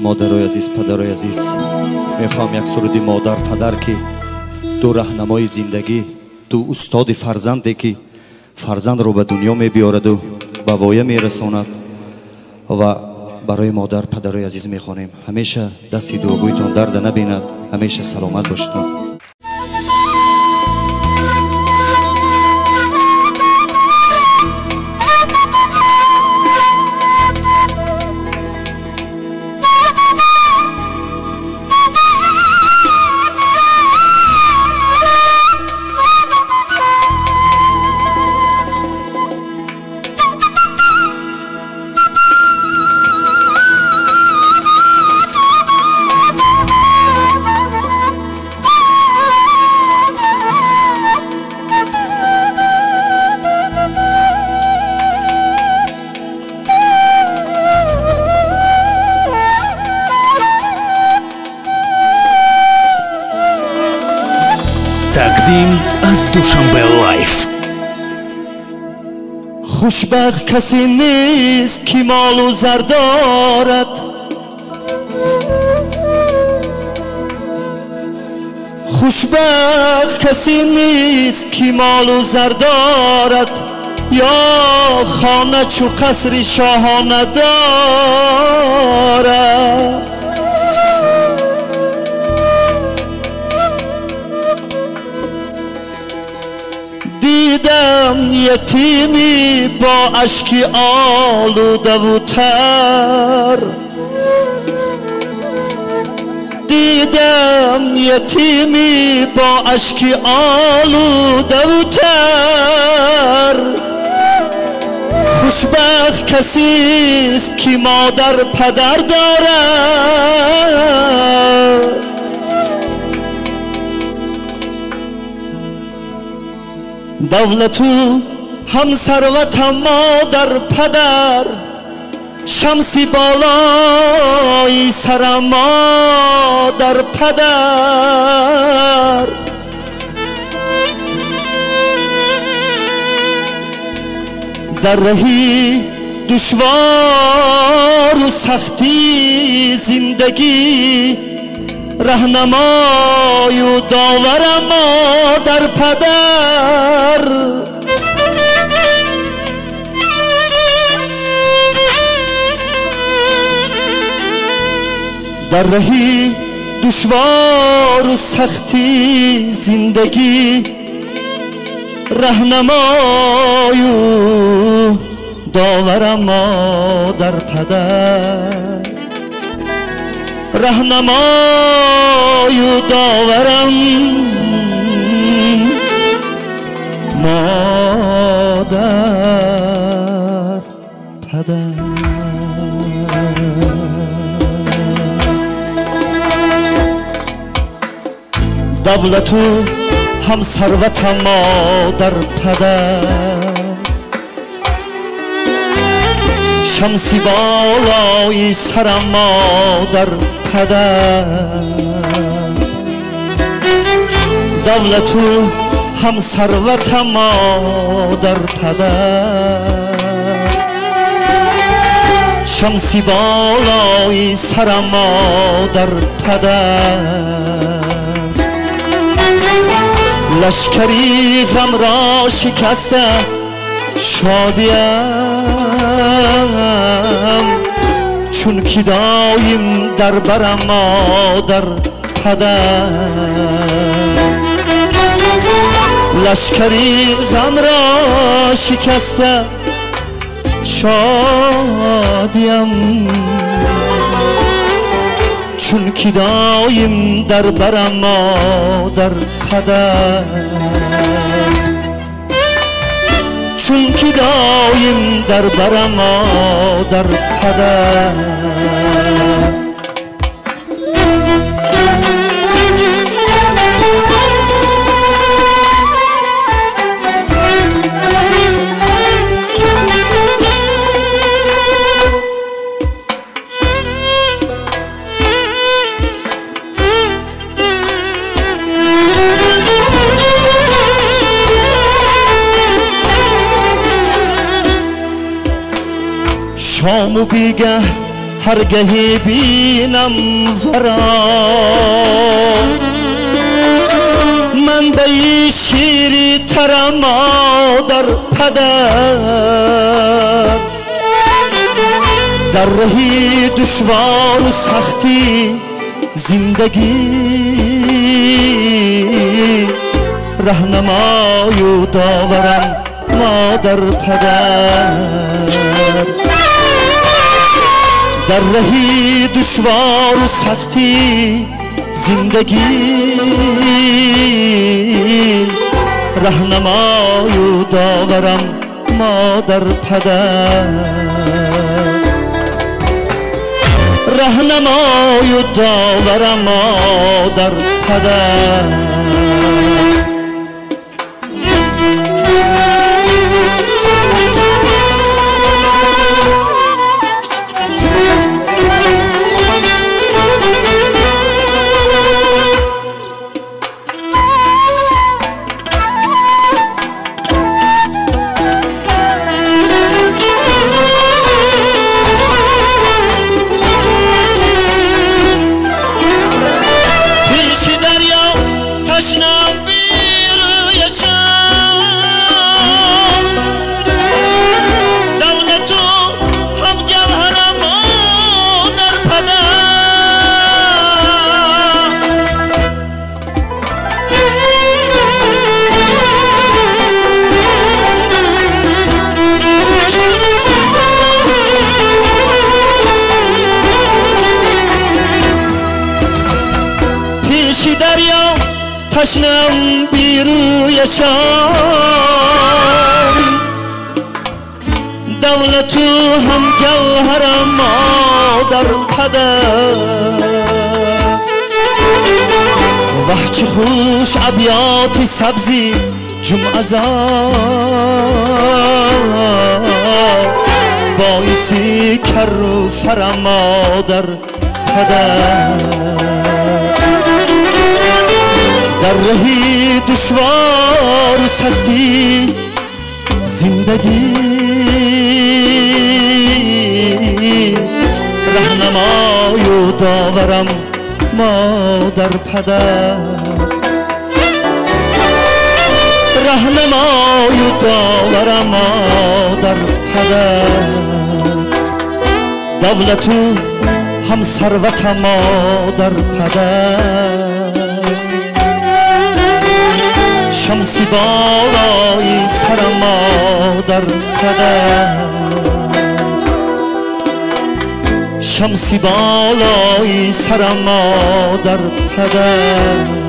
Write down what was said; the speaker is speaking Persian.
модарои азиз падарои азиз мехоҳам як суруди модар падар ки ду раҳнамои зиндагӣ ду устоди фарзанде ки фарзандро ба дунё мебиёраду ба воя мерасонад ва барои модар падарои азиз мехонем. Ҳамеша дасти дуогӯйтон дарда набинад ҳамеша саломат کردیم از دوشنبه لایف. خوشبخت کسی نیست که مال و زر دارد. خوشبخت کسی نیست که مال و زر دارد. یا خانه چو قصر شاهانه دارد. یتیمی با اشکی آلوده و تر. دیدم یتیمی با اشکی آلوده و تر. خوشبخت کسی است که مادر پدر دارد. دولتو هم ثروت مادر پدر شمسی بالای سر مادر پدر در رهی دشوار و سختی زندگی رهنمای و داور مادر پدر در رهی دشوار و سختی زندگی رهنمای و داور مادر پدر. رهنمای و داورم دولت هم ثروت مادر پدر شمسی بالای سرم مادر پدر دولت هم ثروت مادر پدر شمسی بالای سرم مادر پدر لشکری غم را شکسته شادیم. چون که دایم در برم مادر پدر. لشکری غم را شکسته شادیم. چون که دایم در برم مادر پدر. چون که دایم در برم مادر پدر. شام و بیگه هرگهی بینم ورا من به شیری ترم مادر پدر. در رهی دشوار و سختی زندگی. رهنمای و داورم مادر پدر. در رهی دشوار و سختی زندگی رهنمای و داورم مادر پدر رهنمای و داورم مادر پدر تشنم بیروی شام دولت هم جوهرم مادر پدر وح چه خوش ابیات سبزی جمعه باعثی کر و فرم مادر پدر در رهی دشوار و سختی زندگی. رهنمای و داورم مادر پدر. رهنمای و داورم مادر پدر. دولتو هم ثروت مادر پدر. شمسی بالای سر مادر پدر شمسی بالای سر مادر پدر